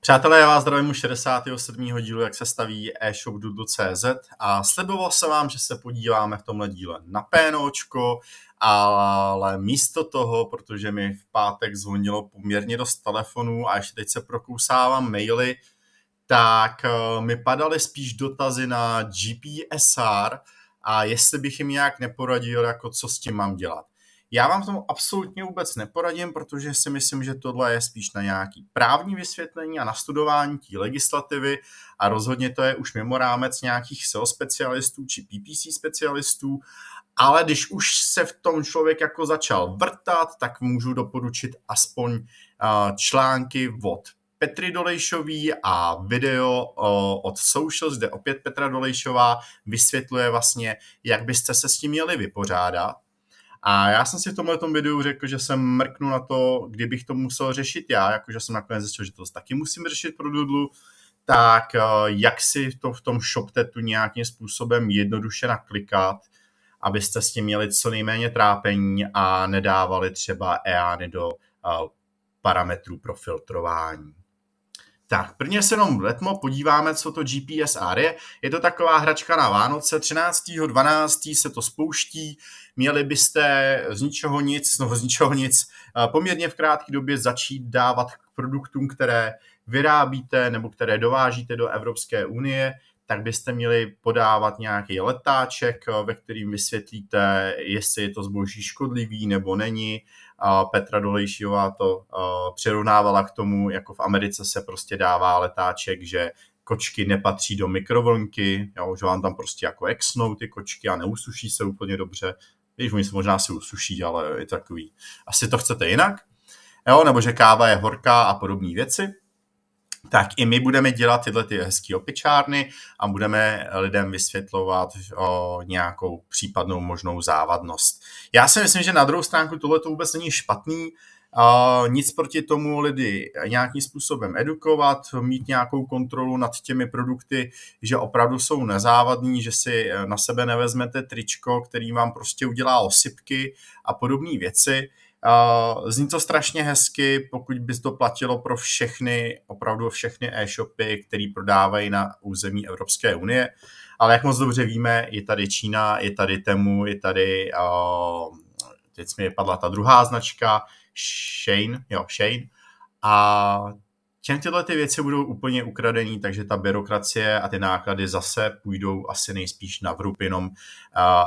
Přátelé, já vás zdravím u 67. dílu, jak se staví e-shop Dudu.cz a sliboval jsem vám, že se podíváme v tomhle díle na PNOčko, ale místo toho, protože mi v pátek zvonilo poměrně dost telefonů a ještě teď se prokousávám maily, tak eh, mi padaly spíš dotazy na GPSR a jestli bych jim nějak neporadil, jako co s tím mám dělat. Já vám tomu absolutně vůbec neporadím, protože si myslím, že tohle je spíš na nějaký právní vysvětlení a nastudování té legislativy a rozhodně to je už mimo rámec nějakých SEO specialistů či PPC specialistů, ale když už se v tom člověk jako začal vrtat, tak můžu doporučit aspoň články od Petry Dolejšový a video od Socials, kde opět Petra Dolejšová vysvětluje vlastně, jak byste se s tím měli vypořádat a já jsem si v tomhle videu řekl, že jsem mrknu na to, kdybych to musel řešit já, jakože jsem nakonec zjistil, že to taky musím řešit pro Doodle, tak eh, jak si to v tom ShopTetu nějakým způsobem jednoduše naklikat, abyste s tím měli co nejméně trápení a nedávali třeba EANy do eh, parametrů pro filtrování. Tak, prvně se jenom letmo podíváme, co to GPSR je. Je to taková hračka na Vánoce, 13.12. se to spouští, měli byste z ničeho nic, no z ničeho nic, eh, poměrně v krátké době začít dávat k produktům, které vyrábíte nebo které dovážíte do Evropské unie, tak byste měli podávat nějaký letáček, eh, ve kterým vysvětlíte, jestli je to zboží škodlivý nebo není. Petra Dolejšíová to přirovnávala k tomu, jako v Americe se prostě dává letáček, že kočky nepatří do mikrovlnky, jo, že vám tam prostě jako exnou ty kočky a neusuší se úplně dobře. Když oni se možná si usuší, ale je takový. Asi to chcete jinak. Jo, nebo že káva je horká a podobné věci tak i my budeme dělat tyhle ty hezké opičárny a budeme lidem vysvětlovat o nějakou případnou možnou závadnost. Já si myslím, že na druhou stránku tohle to vůbec není špatný, Uh, nic proti tomu lidi nějakým způsobem edukovat, mít nějakou kontrolu nad těmi produkty, že opravdu jsou nezávadní, že si na sebe nevezmete tričko, který vám prostě udělá osypky a podobné věci. Uh, zní to strašně hezky, pokud by to platilo pro všechny, opravdu všechny e-shopy, které prodávají na území Evropské unie, ale jak moc dobře víme, je tady Čína, je tady Temu, je tady, uh, teď mi padla ta druhá značka, Shane, jo, Shane, a těm tyhle ty věci budou úplně ukradený, takže ta byrokracie a ty náklady zase půjdou asi nejspíš na vrub jenom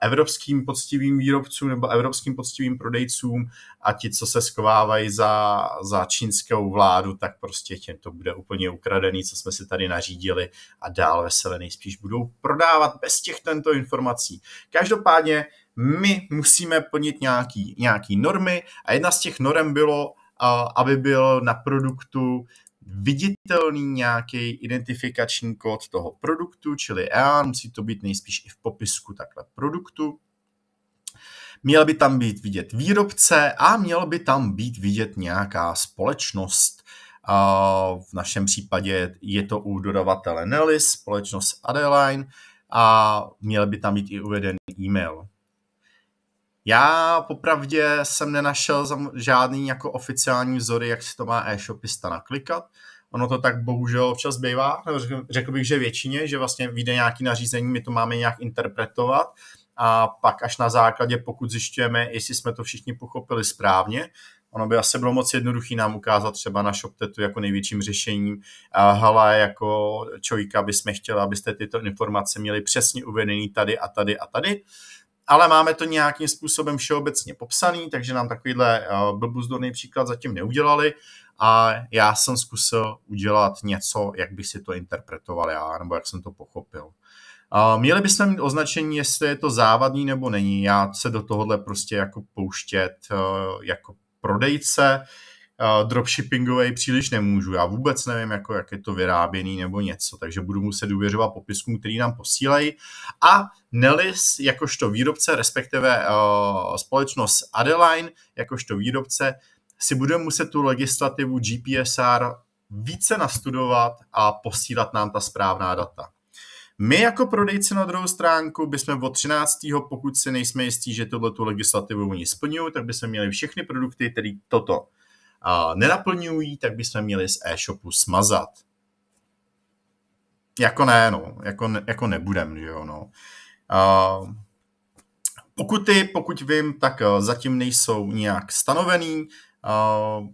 evropským poctivým výrobcům nebo evropským poctivým prodejcům a ti, co se skovávají za, za čínskou vládu, tak prostě těm to bude úplně ukradený, co jsme si tady nařídili a dál vesele nejspíš budou prodávat bez těch tento informací. Každopádně my musíme plnit nějaký, nějaký normy a jedna z těch norm bylo, aby byl na produktu viditelný nějaký identifikační kód toho produktu, čili EAN, musí to být nejspíš i v popisku takhle produktu. Měl by tam být vidět výrobce a měl by tam být vidět nějaká společnost. V našem případě je to u dodavatele Nellis, společnost Adeline a měl by tam být i uveden e-mail. Já popravdě jsem nenašel žádný jako oficiální vzory, jak si to má e-shopista naklikat. Ono to tak bohužel občas bývá, řekl bych, že většině, že vlastně vyjde nějaký nařízení, my to máme nějak interpretovat a pak až na základě, pokud zjišťujeme, jestli jsme to všichni pochopili správně, ono by asi bylo moc jednoduchý nám ukázat třeba na ShopTetu jako největším řešením. Hala, jako čojka bychom chtěli, abyste tyto informace měli přesně uvedený tady a tady a tady ale máme to nějakým způsobem všeobecně popsaný, takže nám takovýhle uh, blbuzdorný příklad zatím neudělali a já jsem zkusil udělat něco, jak by si to interpretoval já, nebo jak jsem to pochopil. Měli bychom mít označení, jestli je to závadný nebo není. Já se do tohohle prostě jako pouštět uh, jako prodejce, uh, dropshippingovej příliš nemůžu. Já vůbec nevím, jako, jak je to vyráběný nebo něco, takže budu muset důvěřovat popiskům, který nám posílají. A Nellis, jakožto výrobce, respektive uh, společnost Adeline, jakožto výrobce, si budeme muset tu legislativu GPSR více nastudovat a posílat nám ta správná data. My jako prodejci na druhou stránku bychom od 13. pokud si nejsme jistí, že tohle tu legislativu oni splňují, tak bychom měli všechny produkty, které toto nenaplňují, tak bychom měli z e-shopu smazat. Jako ne, no. Jako, jako nebudem, že jo, no. Uh, pokuty, pokud vím, tak uh, zatím nejsou nějak stanovený. Uh,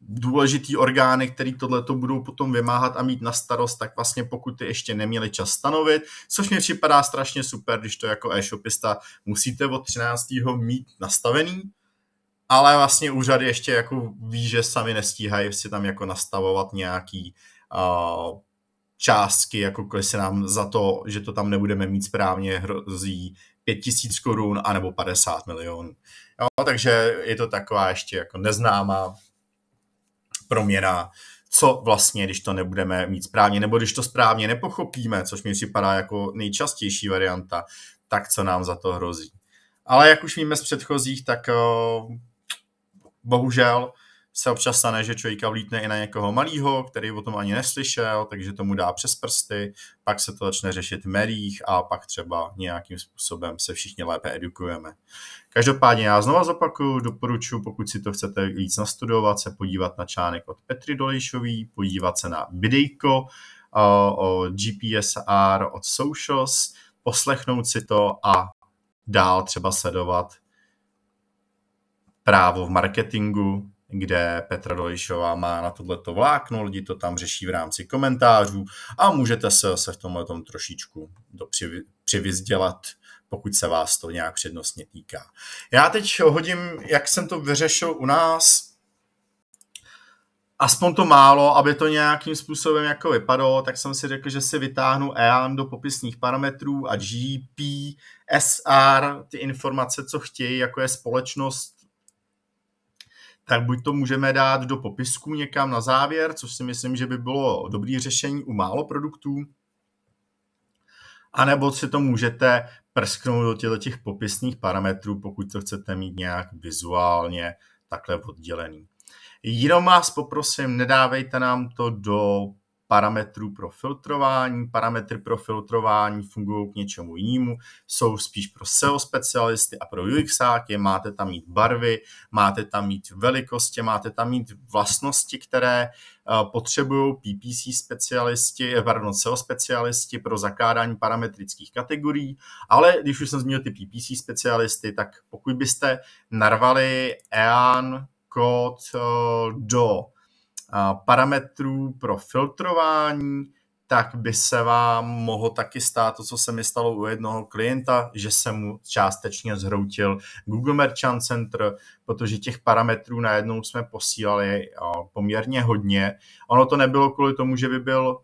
důležitý orgány, který tohleto budou potom vymáhat a mít na starost, tak vlastně pokud ty ještě neměli čas stanovit, což mi připadá strašně super, když to jako e-shopista musíte od 13. mít nastavený, ale vlastně úřady ještě jako ví, že sami nestíhají si tam jako nastavovat nějaký uh, částky, jako když se nám za to, že to tam nebudeme mít správně, hrozí 5000 korun anebo 50 milionů. Takže je to taková ještě jako neznámá proměna, co vlastně, když to nebudeme mít správně, nebo když to správně nepochopíme, což mi připadá jako nejčastější varianta, tak co nám za to hrozí. Ale jak už víme z předchozích, tak bohužel se občas stane, že člověka vlítne i na někoho malého, který o tom ani neslyšel, takže tomu dá přes prsty, pak se to začne řešit v médiích a pak třeba nějakým způsobem se všichni lépe edukujeme. Každopádně já znova zopakuju, doporučuji, pokud si to chcete víc nastudovat, se podívat na článek od Petry Dolejšový, podívat se na videjko uh, o GPSR od Socials, poslechnout si to a dál třeba sledovat právo v marketingu, kde Petra Dolejšová má na tohleto vlákno, lidi to tam řeší v rámci komentářů a můžete se, se v tomhle tom trošičku do přivy, přivyzdělat, pokud se vás to nějak přednostně týká. Já teď hodím, jak jsem to vyřešil u nás, aspoň to málo, aby to nějakým způsobem jako vypadalo, tak jsem si řekl, že si vytáhnu EAN do popisních parametrů a GP, SR, ty informace, co chtějí, jako je společnost, tak buď to můžeme dát do popisku někam na závěr, což si myslím, že by bylo dobré řešení u málo produktů, anebo si to můžete prsknout do těch popisných parametrů, pokud to chcete mít nějak vizuálně takhle oddělený. Jenom vás poprosím, nedávejte nám to do parametrů pro filtrování. Parametry pro filtrování fungují k něčemu jinému, jsou spíš pro SEO specialisty a pro UXáky. Máte tam mít barvy, máte tam mít velikosti, máte tam mít vlastnosti, které eh, potřebují PPC specialisti, eh, pardon, SEO specialisti pro zakládání parametrických kategorií, ale když už jsem zmínil ty PPC specialisty, tak pokud byste narvali EAN kód eh, do parametrů pro filtrování, tak by se vám mohlo taky stát to, co se mi stalo u jednoho klienta, že se mu částečně zhroutil Google Merchant Center, protože těch parametrů najednou jsme posílali poměrně hodně. Ono to nebylo kvůli tomu, že by byl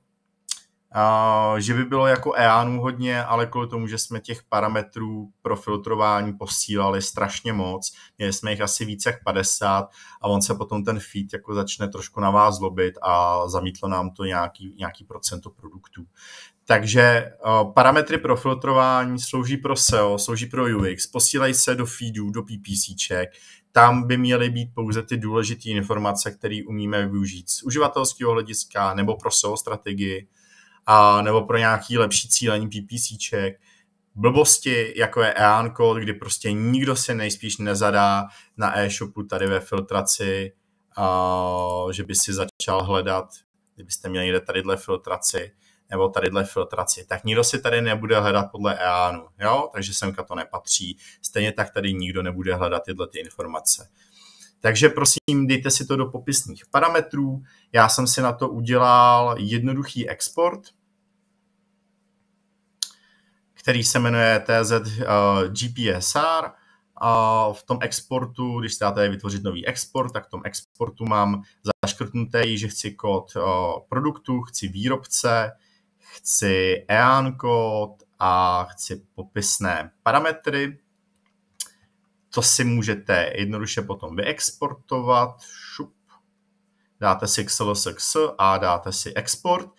že by bylo jako EANů hodně, ale kvůli tomu, že jsme těch parametrů pro filtrování posílali strašně moc, měli jsme jich asi více jak 50 a on se potom ten feed jako začne trošku na vás zlobit a zamítlo nám to nějaký, nějaký procento produktů. Takže uh, parametry pro filtrování slouží pro SEO, slouží pro UX, posílají se do feedů, do PPCček, tam by měly být pouze ty důležité informace, které umíme využít z uživatelského hlediska nebo pro SEO strategii a nebo pro nějaký lepší cílení PPCček. Blbosti, jako je EAN kód, kdy prostě nikdo se nejspíš nezadá na e-shopu tady ve filtraci, a, že by si začal hledat, kdybyste měli někde tadyhle filtraci, nebo tadyhle filtraci, tak nikdo si tady nebude hledat podle EANu, jo? takže semka to nepatří. Stejně tak tady nikdo nebude hledat tyhle ty informace. Takže prosím, dejte si to do popisných parametrů. Já jsem si na to udělal jednoduchý export, který se jmenuje TZ eh, GPSR. A v tom exportu, když dáte vytvořit nový export, tak v tom exportu mám zaškrtnutý, že chci kód uh, produktu, chci výrobce, chci EAN kód a chci popisné parametry. To si můžete jednoduše potom vyexportovat. Šup. Dáte si XLSX a dáte si export.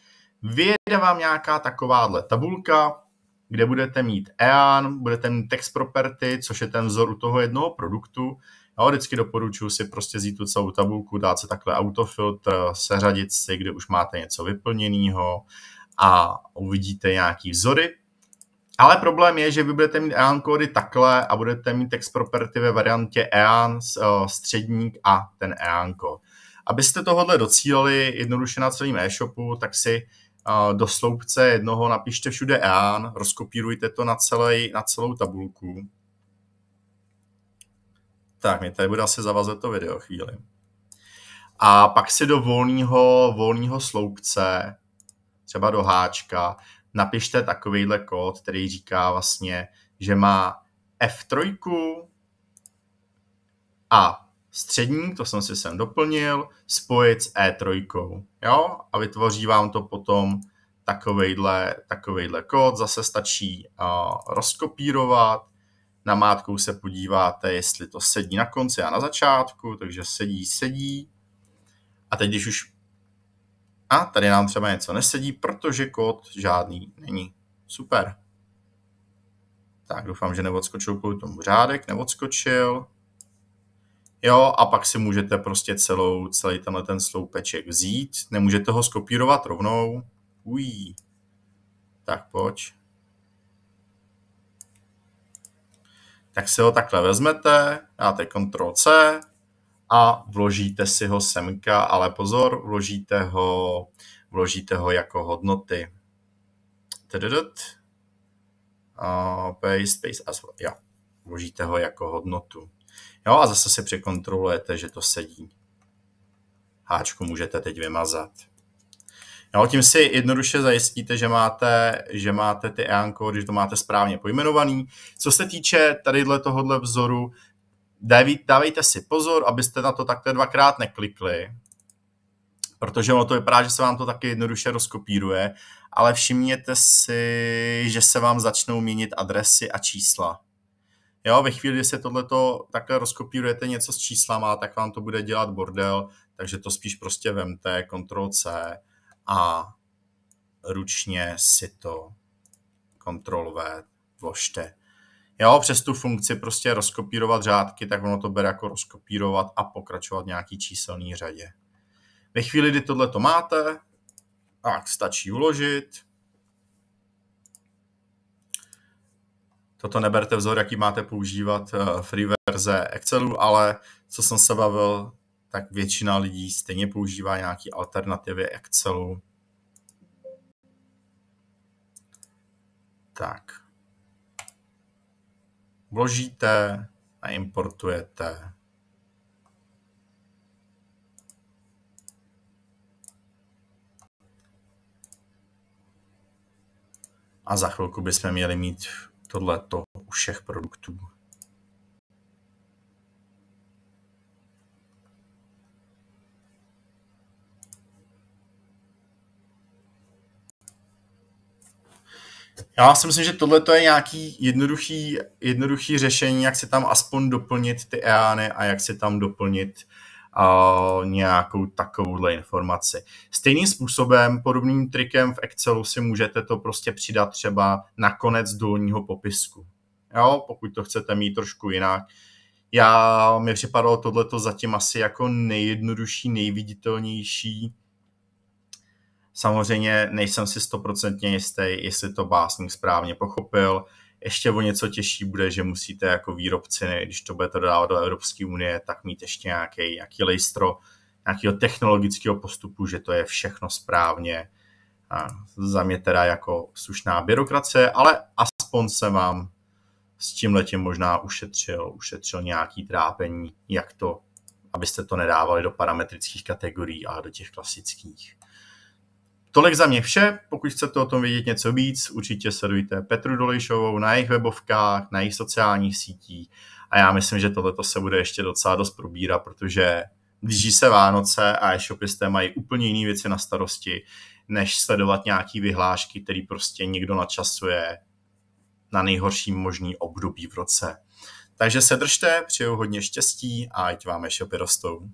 Vyjede vám nějaká takováhle tabulka, kde budete mít EAN, budete mít text property, což je ten vzor u toho jednoho produktu. Já vždycky doporučuji si prostě vzít tu celou tabulku, dát si takhle autofiltr, seřadit si, kde už máte něco vyplněného a uvidíte nějaký vzory. Ale problém je, že vy budete mít EAN kódy takhle a budete mít text property ve variantě EAN, eh, středník a ten EAN kód. Abyste tohle docílili jednoduše na celém e-shopu, tak si do sloupce jednoho napište všude EAN, rozkopírujte to na, celý, na celou tabulku. Tak, mě tady bude asi zavazet to video chvíli. A pak si do volného, volného sloupce, třeba do háčka, napište takovýhle kód, který říká vlastně, že má F3 a střední, to jsem si sem doplnil, spojit s E3. Jo? A vytvoří vám to potom takovejhle, takovejhle kód. Zase stačí uh, rozkopírovat, na mátku se podíváte, jestli to sedí na konci a na začátku, takže sedí, sedí. A teď, když už a tady nám třeba něco nesedí, protože kód žádný není. Super. Tak doufám, že neodskočil kvůli tomu řádek, neodskočil. Jo, a pak si můžete prostě celou, celý tenhle ten sloupeček vzít. Nemůžete ho skopírovat rovnou. Ují. Tak pojď. Tak si ho takhle vezmete, dáte Ctrl C a vložíte si ho semka, ale pozor, vložíte ho, vložíte ho jako hodnoty. Uh, paste, paste as well. Jo, vložíte ho jako hodnotu. Jo, a zase si překontrolujete, že to sedí. Háčku můžete teď vymazat. Jo, tím si jednoduše zajistíte, že máte, že máte ty EAN kódy, že to máte správně pojmenovaný. Co se týče tadyhle tohohle vzoru, dávejte si pozor, abyste na to takhle dvakrát neklikli, protože ono to vypadá, že se vám to taky jednoduše rozkopíruje, ale všimněte si, že se vám začnou měnit adresy a čísla. Jo, ve chvíli, kdy se tohleto takhle rozkopírujete něco s číslama, tak vám to bude dělat bordel, takže to spíš prostě vemte, Ctrl C a ručně si to Ctrl V vložte. Jo, přes tu funkci prostě rozkopírovat řádky, tak ono to bere jako rozkopírovat a pokračovat v nějaký číselný řadě. Ve chvíli, kdy tohle to máte, tak stačí uložit. Toto neberte vzor, jaký máte používat eh, free verze Excelu, ale co jsem se bavil, tak většina lidí stejně používá nějaké alternativy Excelu. Tak. Vložíte a importujete. A za chvilku bychom měli mít tohleto u všech produktů. Já si myslím, že tohle je nějaký jednoduchý, jednoduchý řešení, jak si tam aspoň doplnit ty EANy a jak si tam doplnit uh, nějakou takovouhle informaci. Stejným způsobem, podobným trikem v Excelu si můžete to prostě přidat třeba na konec dolního popisku. Jo, pokud to chcete mít trošku jinak. Já mi připadalo tohleto zatím asi jako nejjednodušší, nejviditelnější Samozřejmě nejsem si stoprocentně jistý, jestli to básník správně pochopil. Ještě o něco těžší bude, že musíte jako výrobci, když to budete dodávat do Evropské unie, tak mít ještě nějaký, nějaký lejstro nějakého technologického postupu, že to je všechno správně. A za mě teda jako slušná byrokracie, ale aspoň se vám s tím letím možná ušetřil, ušetřil nějaký trápení, jak to, abyste to nedávali do parametrických kategorií, ale do těch klasických. Tolik za mě vše. Pokud chcete o tom vědět něco víc, určitě sledujte Petru Dolejšovou na jejich webovkách, na jejich sociálních sítích a já myslím, že tohle se bude ještě docela dost probírat, protože blíží se Vánoce a e-shopisté mají úplně jiné věci na starosti, než sledovat nějaký vyhlášky, který prostě někdo načasuje na nejhorší možný období v roce. Takže se držte, přeju hodně štěstí a ať vám e-shopy rostou.